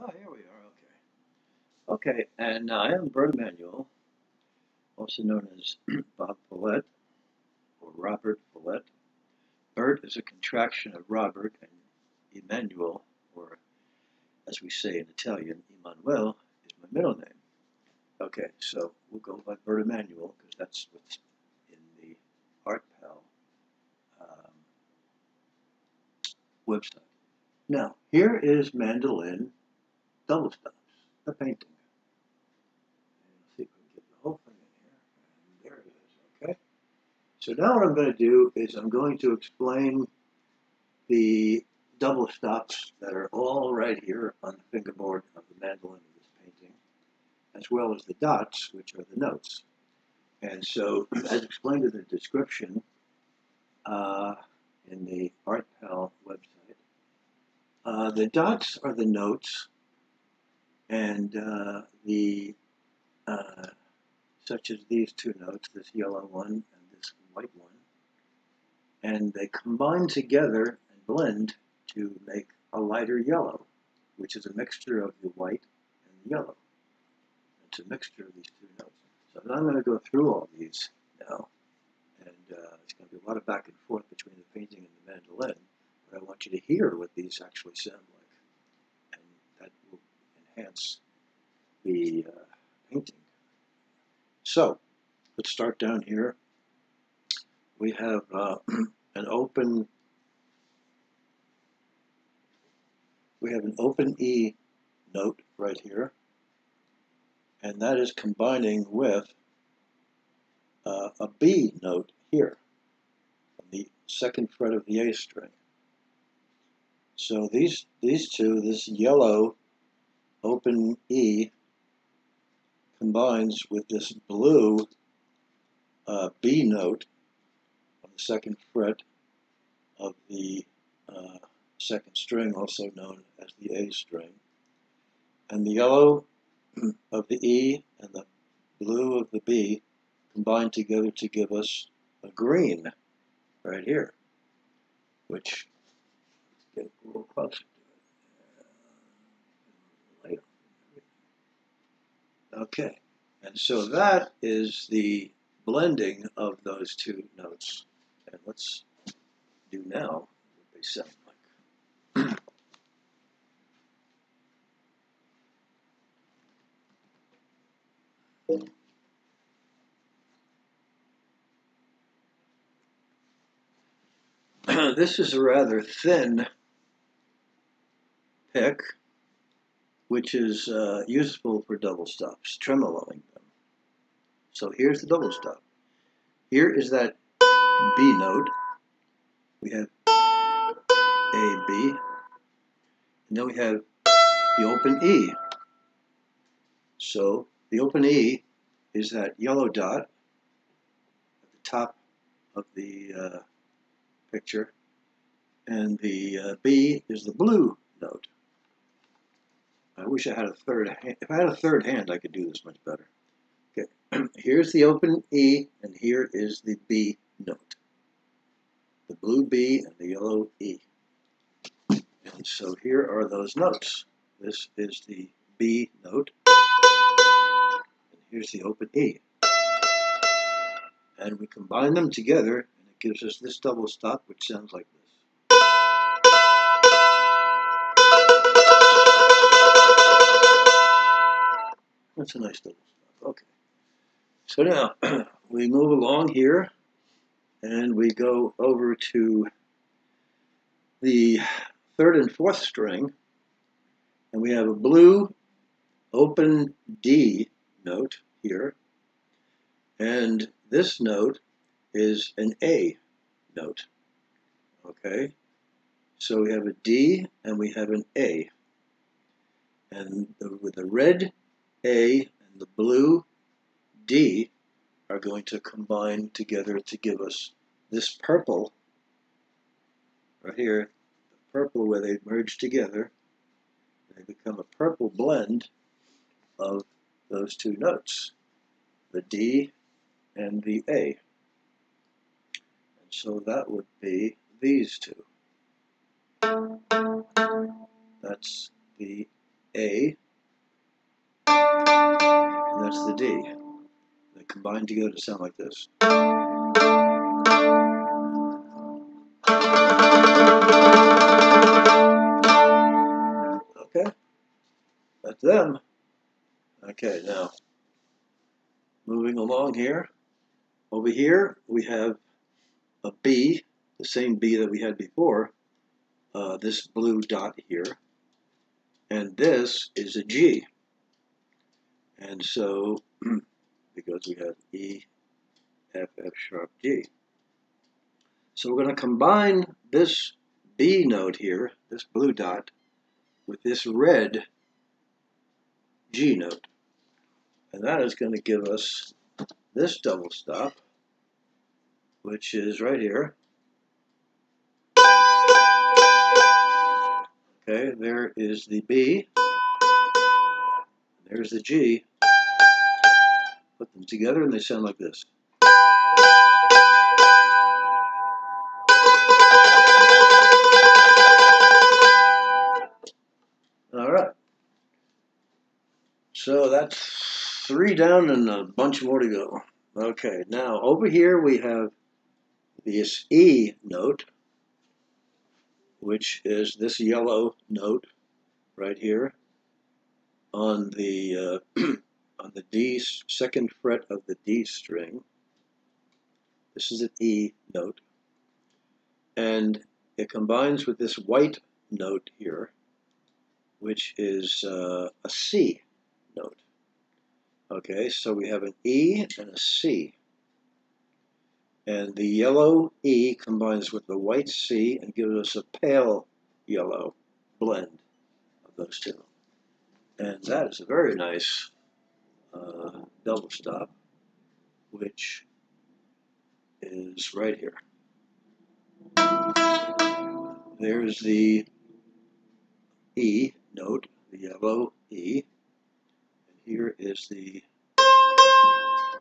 Oh, here we are. Okay. Okay, and I am Bert Emanuel, also known as Bob Follett or Robert Follett. Bert is a contraction of Robert, and Emmanuel, or as we say in Italian, Emanuel, is my middle name. Okay, so we'll go by Bert Emanuel because that's what's in the ArtPal um, website. Now, here is mandolin double stops, the painting. And see if we can get the whole thing in here. And there it is, okay? So now what I'm going to do is I'm going to explain the double stops that are all right here on the fingerboard of the mandolin of this painting, as well as the dots, which are the notes. And so, as explained in the description uh, in the ArtPal website, uh, the dots are the notes, and uh, the uh, such as these two notes, this yellow one and this white one, and they combine together and blend to make a lighter yellow, which is a mixture of the white and the yellow. It's a mixture of these two notes. So I'm going to go through all these now, and uh, it's going to be a lot of back and forth between the painting and the mandolin, but I want you to hear what these actually sound like, enhance the uh, painting. So, let's start down here. We have uh, an open we have an open E note right here, and that is combining with uh, a B note here on the second fret of the A string. So these these two, this yellow open E combines with this blue uh, B note on the second fret of the uh, second string, also known as the A string. And the yellow of the E and the blue of the B combine together to give us a green right here, which get a little closer to it. Okay, and so that is the blending of those two notes. And let's do now what they sound like. this is a rather thin pick, which is uh, useful for double stops, tremoloing them. So here's the double stop. Here is that B note. We have A, B. And then we have the open E. So the open E is that yellow dot at the top of the uh, picture. And the uh, B is the blue note. I wish I had a third hand. If I had a third hand, I could do this much better. Okay, here's the open E, and here is the B note. The blue B and the yellow E. And so here are those notes. This is the B note. And here's the open E. And we combine them together, and it gives us this double stop, which sounds like this. That's a nice stop. Okay. So now we move along here and we go over to the third and fourth string and we have a blue open D note here and this note is an A note. Okay, so we have a D and we have an A. And the, with the red A and the blue D are going to combine together to give us this purple right here, the purple where they merge together, they become a purple blend of those two notes, the D and the A. And so that would be these two. That's the A, that's the D. They combine together to sound like this. Okay, that's them. Okay, now moving along here. Over here we have a B, the same B that we had before, uh, this blue dot here, and this is a G. And so, because we have E, F, F sharp, G. So we're going to combine this B note here, this blue dot, with this red G note. And that is going to give us this double stop, which is right here. Okay, there is the B. There's the G. Put them together and they sound like this. All right. So that's three down and a bunch more to go. Okay, now over here we have this E note, which is this yellow note right here on the uh, on the D second fret of the D string. This is an E note, and it combines with this white note here, which is uh, a C note. Okay, so we have an E and a C. And the yellow E combines with the white C and gives us a pale yellow blend of those two. And that is a very nice uh, double stop, which is right here. There's the E note, the yellow E, and here is the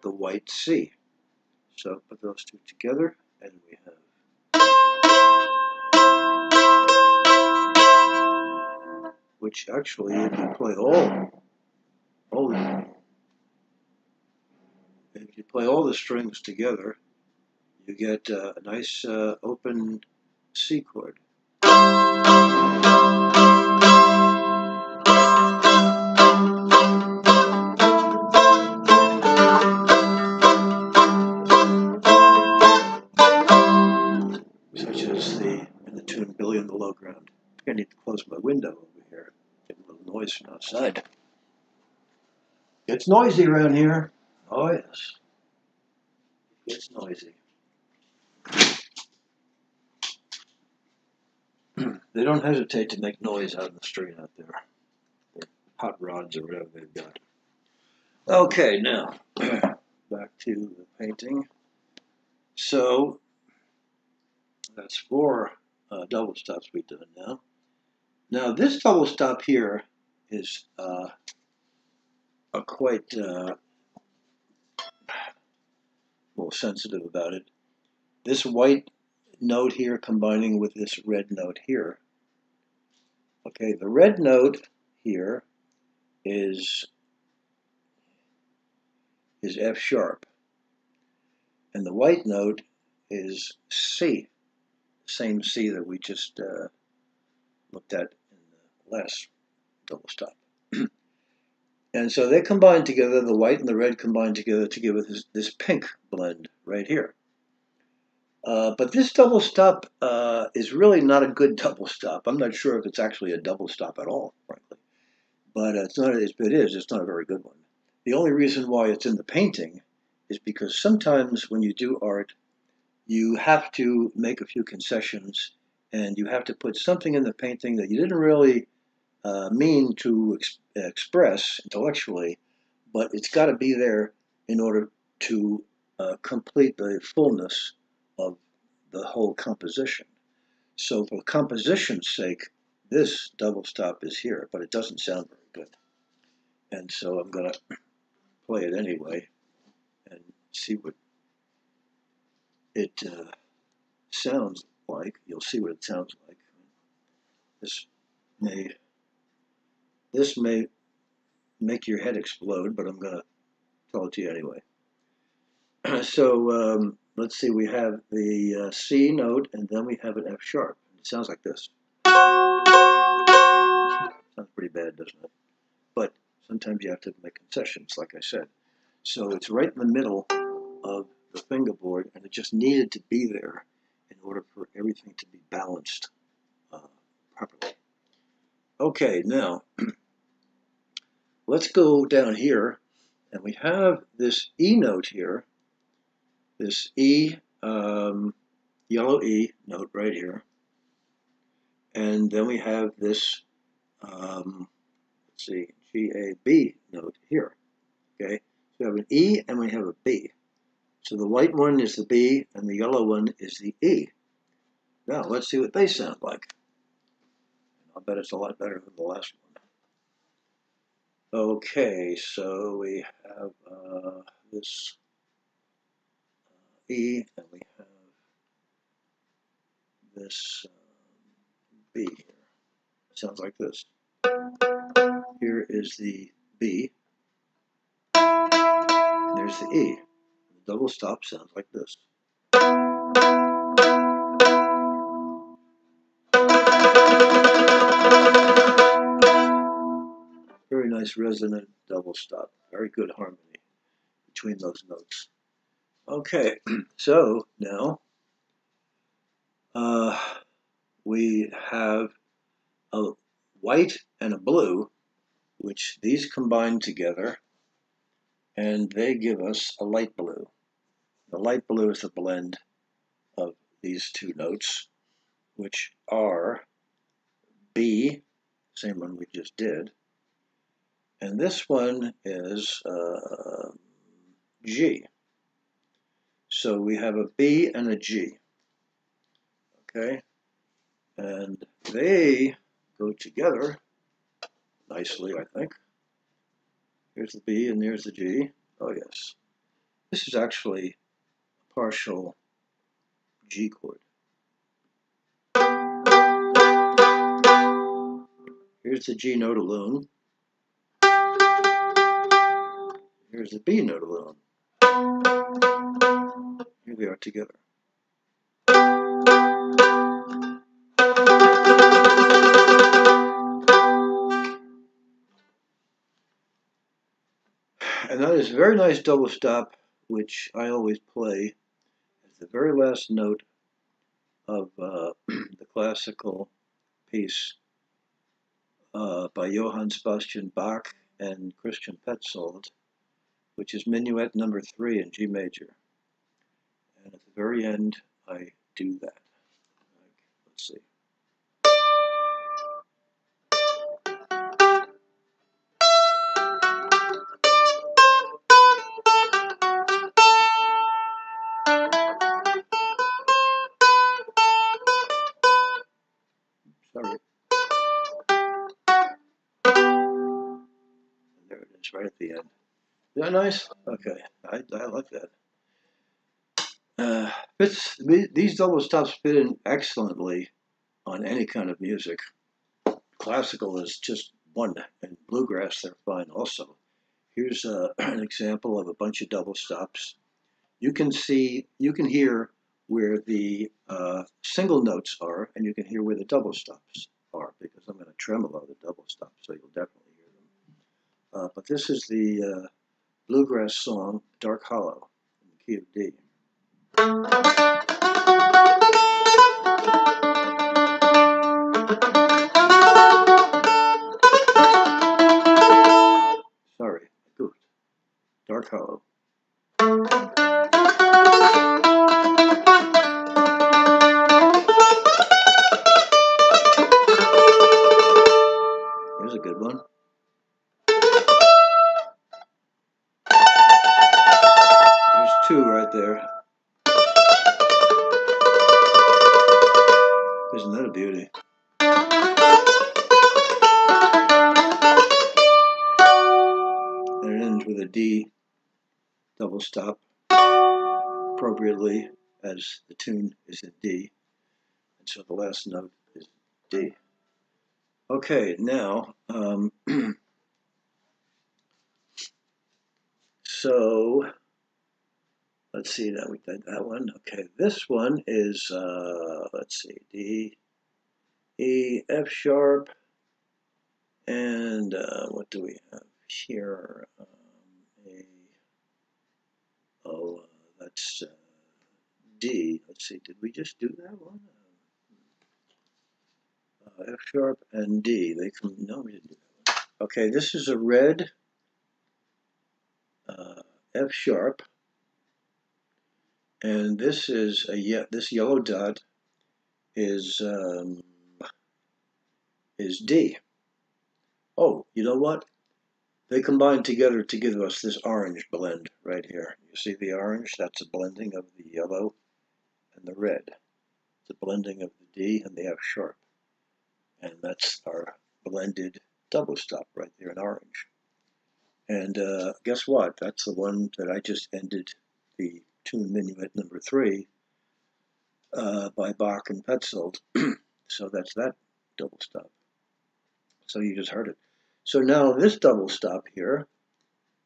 the white C. So put those two together, and we have which actually, if you play all all the if you play all the strings together, you get uh, a nice uh, open C chord. Such as the in the tune Billy in the Low Ground. I need to close my window over here. Get a little noise from outside. It's noisy around here. Oh yes. It's noisy. they don't hesitate to make noise out in the street out there. Their hot rods or whatever they've got. Okay, now back to the painting. So that's four uh, double stops we've done now. Now this double stop here is uh, a quite uh, well sensitive about it. This white note here combining with this red note here. Okay, the red note here is is F sharp, and the white note is C, same C that we just uh, looked at in the last double stop. and so they combine together, the white and the red combine together to give us this, this pink blend right here. Uh, but this double stop uh, is really not a good double stop. I'm not sure if it's actually a double stop at all, frankly. But it's not, if it is, it's not a very good one. The only reason why it's in the painting is because sometimes when you do art, you have to make a few concessions and you have to put something in the painting that you didn't really uh, mean to ex express intellectually, but it's got to be there in order to uh, complete the fullness of the whole composition. So for composition's sake, this double stop is here, but it doesn't sound very good. And so I'm going to play it anyway and see what it uh, sounds like. You'll see what it sounds like. This may this may make your head explode, but I'm going to tell it to you anyway. so um, let's see, we have the uh, C note and then we have an F sharp. It sounds like this. Sounds pretty bad, doesn't it? But sometimes you have to make concessions, like I said. So it's right in the middle of the fingerboard, and it just needed to be there in order for everything to be balanced uh, properly. Okay, now let's go down here, and we have this E note here, this E, um, yellow E note right here, and then we have this, um, let's see, G, A, B note here, okay? So we have an E and we have a B. So the white one is the B and the yellow one is the E. Now let's see what they sound like. I'll bet it's a lot better than the last one. Okay, so we have uh, this uh, E and we have this um, B here. Sounds like this. Here is the B. There's the E. The double stop sounds like this. Nice resonant double stop. Very good harmony between those notes. Okay, so now uh, we have a white and a blue, which these combine together and they give us a light blue. The light blue is the blend of these two notes, which are B, same one we just did, and this one is uh, G. So we have a B and a G, okay? And they go together nicely, I think. Here's the B and there's the G. Oh yes. This is actually a partial G chord. Here's the G note alone. Here's the B note alone. Here they are together. And that is a very nice double stop, which I always play as the very last note of uh, the classical piece uh, by Johann Sebastian Bach and Christian Petzold, which is Minuet number three in G major. And at the very end, I do that. Let's see. That nice? Okay, I, I like that. Uh, fits, these double stops fit in excellently on any kind of music. Classical is just one, and bluegrass they're fine also. Here's uh, an example of a bunch of double stops. You can see, you can hear where the uh, single notes are, and you can hear where the double stops are, because I'm going to tremolo the double stops, so you'll definitely hear them. Uh, but this is the uh, bluegrass song, Dark Hollow, in the key of D. we did that one. Okay, this one is uh, let's see D, E, F sharp, and uh, what do we have here? Um, a oh, uh, that's uh, D. Let's see, did we just do that one? Uh, F sharp and D. They come. No, we didn't do that one. Okay, this is a red uh, F sharp, and this is a ye this yellow dot is um, is D. Oh, you know what? They combine together to give us this orange blend right here. You see the orange? That's a blending of the yellow and the red. It's a blending of the D and the F sharp. And that's our blended double stop right there in orange. And uh, guess what? That's the one that I just ended the tune minuet number three uh, by Bach and Petzold. so that's that double stop. So you just heard it. So now this double stop here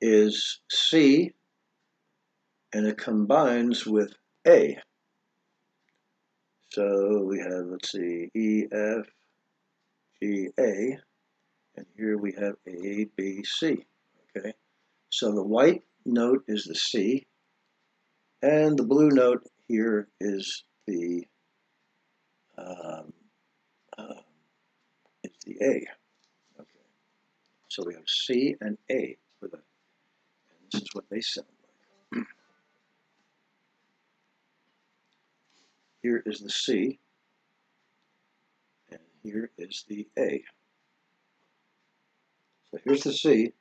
is C and it combines with A. So we have, let's see, E, F, G, A, and here we have A, B, C. Okay, so the white note is the C, and the blue note here is the um, uh, it's the A. Okay. So we have C and A for the, and this is what they sound like. Here is the C, and here is the A. So here's the C,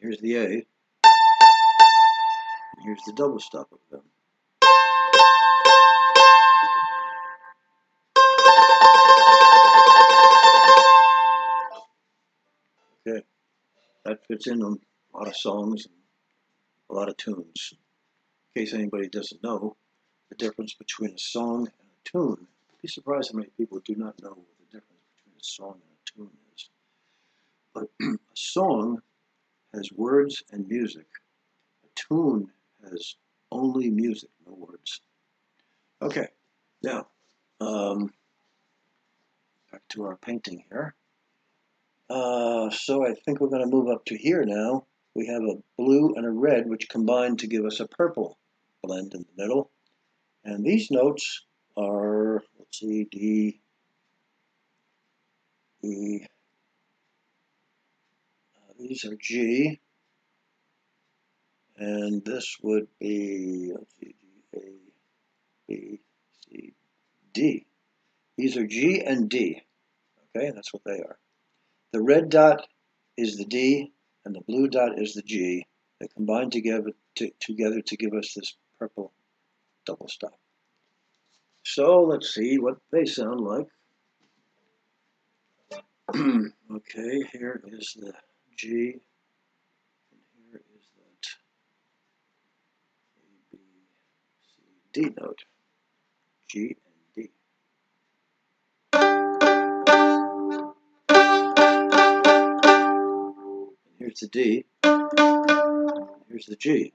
here's the A, here's the double stop of them. Okay, that fits in on a lot of songs and a lot of tunes. In case anybody doesn't know the difference between a song and a tune, be surprised how many people do not know what the difference between a song and a tune is. But a song has words and music. A tune has only music, no words. Okay, now, um, back to our painting here. Uh, so I think we're going to move up to here now. We have a blue and a red, which combine to give us a purple blend in the middle. And these notes are, let's see, D, E, uh, these are G, and this would be, see, G, A, B, C, D. These are G and D. Okay, that's what they are. The red dot is the D and the blue dot is the G. They combine together to, together to give us this purple double stop. So let's see what they sound like. okay, here is the G, and here is that A, B, C, D note. G and D. And Here's the D. Here's the G.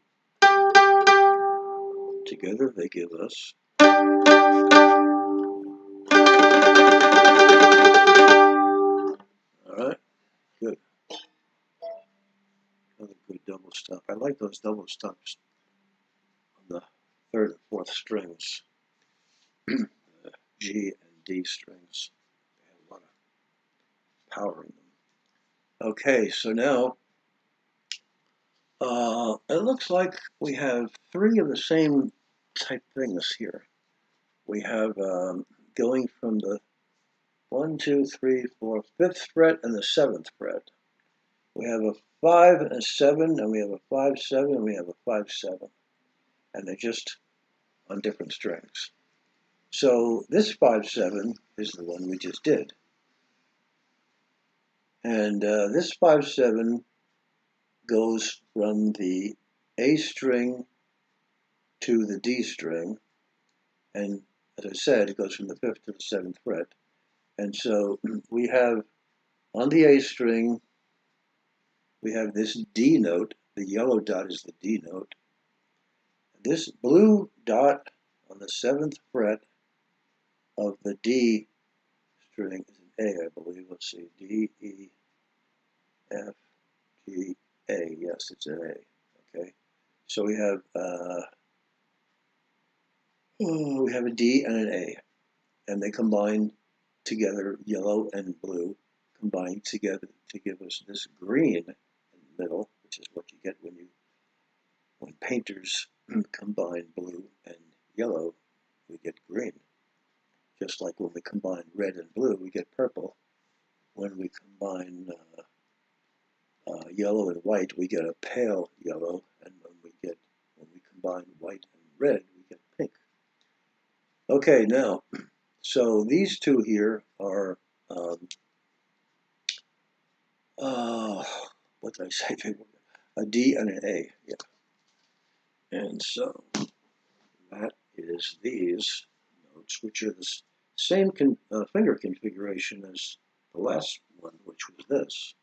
Together they give us Alright, good. Another good double stop. I like those double stops third and fourth strings. G and D strings. They have a lot of power in them. Okay, so now uh, it looks like we have three of the same type things here. We have um, going from the one, two, three, four, fifth fret and the seventh fret. We have a five and a seven, and we have a five, seven, and we have a five, seven. And they're just on different strings. So this five, seven is the one we just did. And uh, this five, seven goes from the A string to the D string. And as I said, it goes from the fifth to the seventh fret. And so we have on the A string, we have this D note. The yellow dot is the D note. This blue dot on the seventh fret of the D string is an A, I believe. Let's see, D, E, F, G, A. Yes, it's an A. Okay, so we have uh, oh, we have a D and an A, and they combine together, yellow and blue, combine together to give us this green in the middle, which is what you get when you when painters combine blue and yellow, we get green. Just like when we combine red and blue, we get purple. When we combine uh, uh, yellow and white, we get a pale yellow, and when we get when we combine white and red, we get pink. Okay, now, so these two here are um, uh, what did I say? A D and an A, yeah. And so that is these notes, which are the same con uh, finger configuration as the last one, which was this.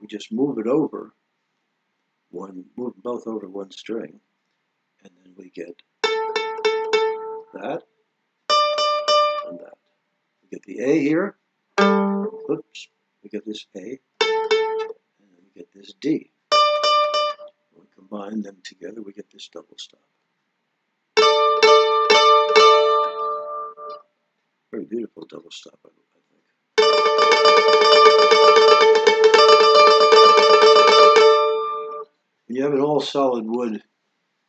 We just move it over one, move both over one string, and then we get that and that. We get the A here. Oops, we get this A, and then we get this D. When we combine them together, we get this double stop. Very beautiful double stop, I When you have an all solid wood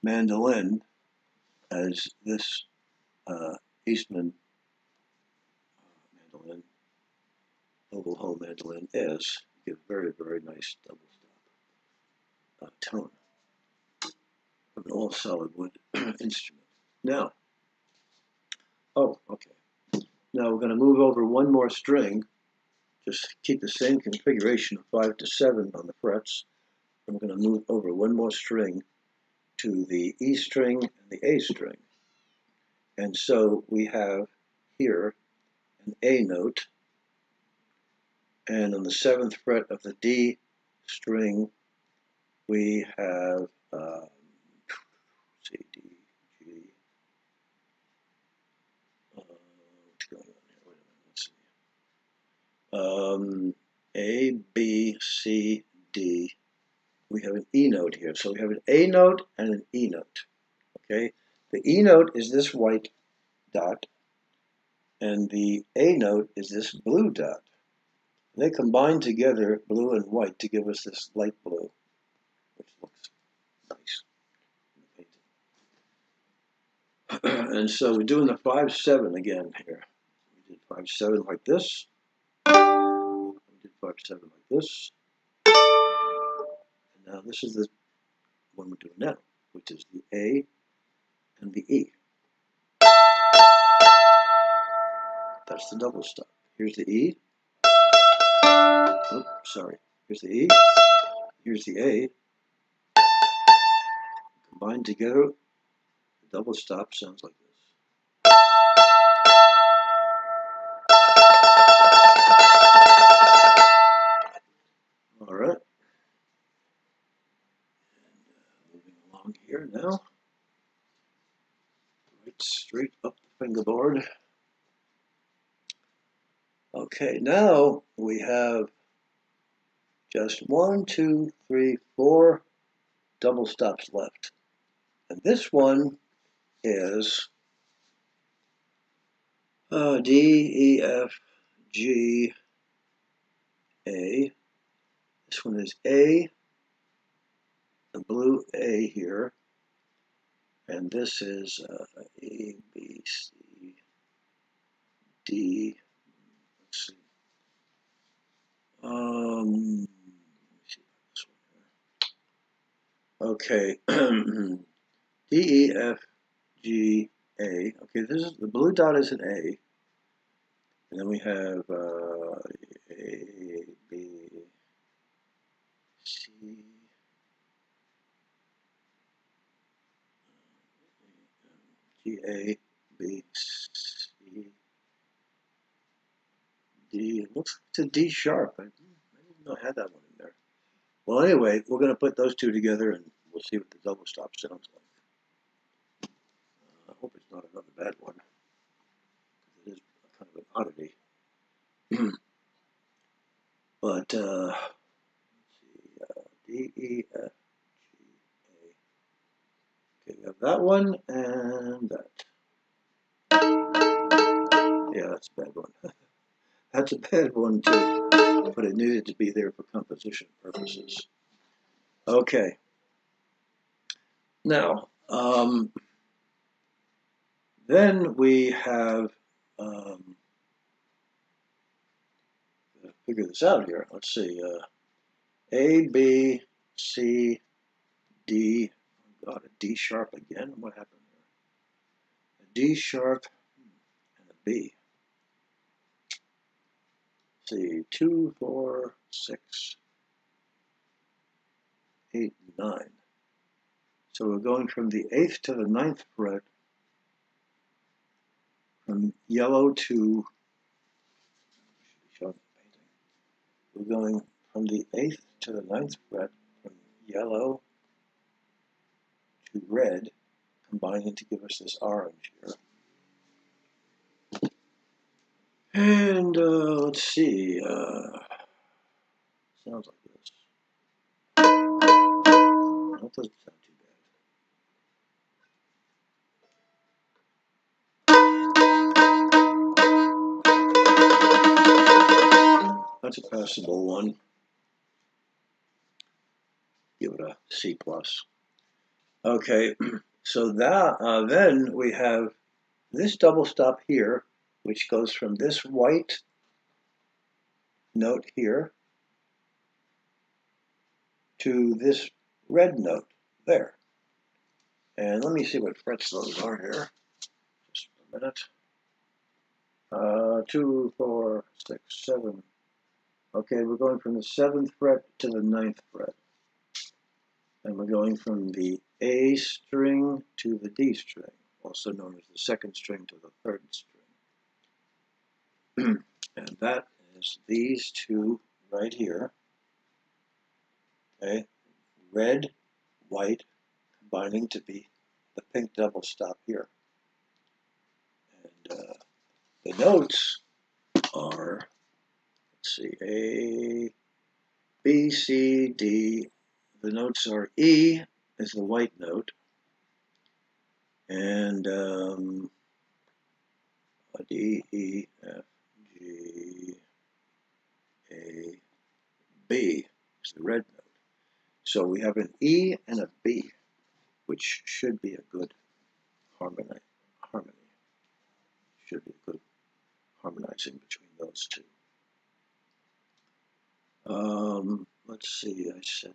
mandolin, as this uh, Eastman mandolin, oval hole mandolin is, you get very, very nice double uh, tone of an all solid wood instrument. Now, oh, okay. Now we're going to move over one more string, just keep the same configuration of 5 to 7 on the frets. And we're going to move over one more string to the E string and the A string. And so we have here an A note, and on the seventh fret of the D string, we have um, C, D, um, A, B, C, D. We have an E note here. So we have an A note and an E note. Okay, the E note is this white dot, and the A note is this blue dot. They combine together, blue and white, to give us this light blue, which looks nice. and so we're doing the 5-7 again here. We did 5-7 like this We did five seven like this. And now this is the one we're doing now, which is the A and the E. That's the double stop. Here's the E. Oh, sorry. Here's the E. Here's the A. Combined together, the double stop sounds like this. All right. And, uh, moving along here now. Right straight up the fingerboard. Okay, now we have just one, two, three, four double stops left. And this one is uh, D, E, F, G, A, this one is A, the blue A here, and this is uh, A, B, C, D. Let's see. Um, okay, D, E, F, G, A. Okay, this is the blue dot is an A, and then we have uh, A, B, C G A B C D. It looks it's a D sharp. I, I didn't know I had that one in there. Well, anyway, we're going to put those two together and we'll see what the double stop sounds like. Hope it's not another bad one. It is kind of an oddity. but uh, let's see, uh, D, E, F, G, A. Okay, we have that one and that. Yeah, that's a bad one. that's a bad one too, but it needed to be there for composition purposes. Okay. Now, um, then we have, um, figure this out here. Let's see, uh, A, B, C, D, oh God, a D sharp again. What happened there? A D sharp and a B. Let's see, two, four, six, eight, nine. So we're going from the eighth to the ninth fret, from yellow to, we're going from the eighth to the ninth fret, from yellow to red, combining to give us this orange here. And uh, let's see, uh, sounds like this. Doesn't sound That's a passable one. Give it a C plus. Okay, so that uh, then we have this double stop here, which goes from this white note here to this red note there. And let me see what frets those are here. Just a minute. Uh, two, four, six, seven. Okay, we're going from the seventh fret to the ninth fret. And we're going from the A string to the D string, also known as the second string to the third string. and that is these two right here. Okay, red, white, combining to be the pink double stop here. And uh, the notes are, let's see, A, B, C, D. The notes are E is the white note, and um, D, E, F, G, A, B is the red note. So we have an E and a B, which should be a good harmony. Harmony should be a good harmonizing between those two. Um, let's see, I said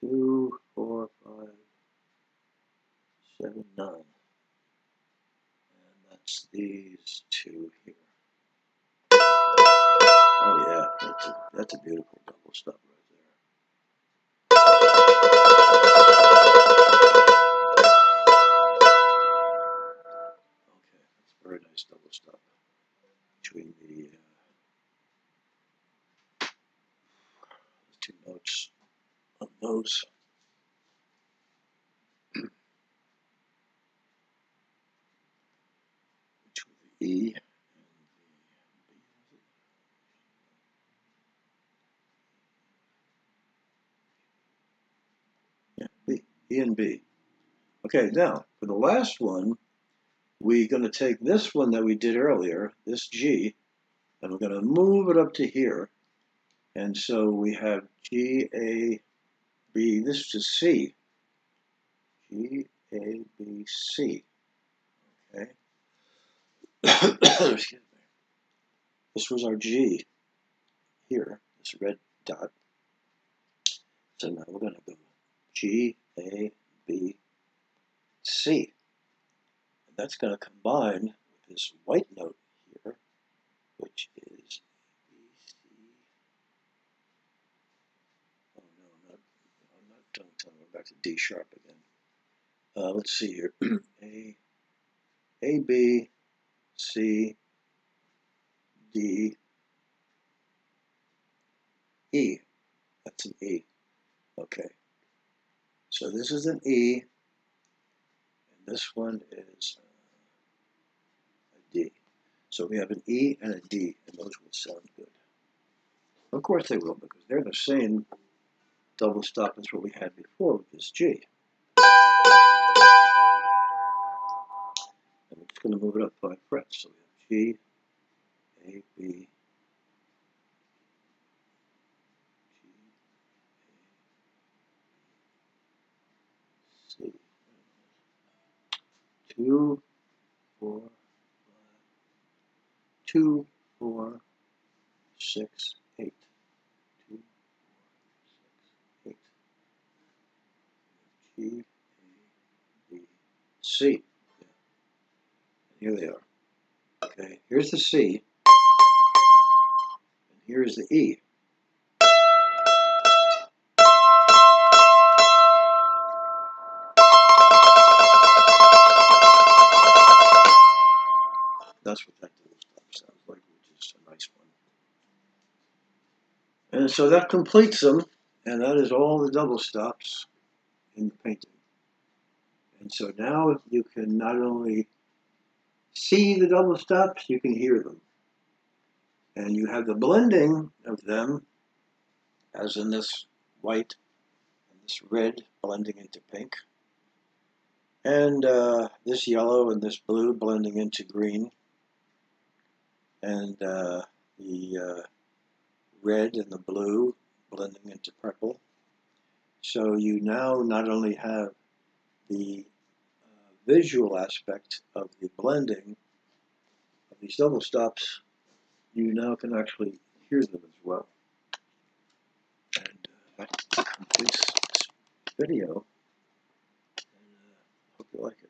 two, four, five, seven, nine. And that's these two here. Oh yeah, that's a, that's a beautiful double stop right there. Okay, that's a very nice double stop between the uh, two notes on those. Which the E and. Yeah, B, E and B. Okay, now for the last one, we're going to take this one that we did earlier, this G, and we're going to move it up to here. And so we have G, A, B, this is C. G, A, B, C. Okay. Excuse me. This was our G here, this red dot. So now we're going to go G, A, B, C. And that's going to combine with this white note here, which is B, C. Oh no, I'm not, I'm not done until I'm back to D sharp again. Uh, let's see here. A, A, B, C, D, E. That's an E. Okay. So this is an E, and this one is uh, a D. So we have an E and a D, and those will sound good. Of course they will, because they're the same double stop as what we had before with this G. And we're just going to move it up five frets. So we have G, A, B, G, A, C. Two, four, five, two, four, six, eight. Two, four, six, eight. A, B, C. Here they are. Okay, here's the C. And here's the E. That's what that sounds like, which is a nice one. And so that completes them, and that is all the double stops in the painting. And so now you can not only see the double stops, you can hear them. And you have the blending of them, as in this white and this red blending into pink, and uh, this yellow and this blue blending into green, and uh, the uh, red and the blue blending into purple. So you now not only have the uh, visual aspect of the blending of these double stops, you now can actually hear them as well. And uh, that completes this video. And uh, hope you like it.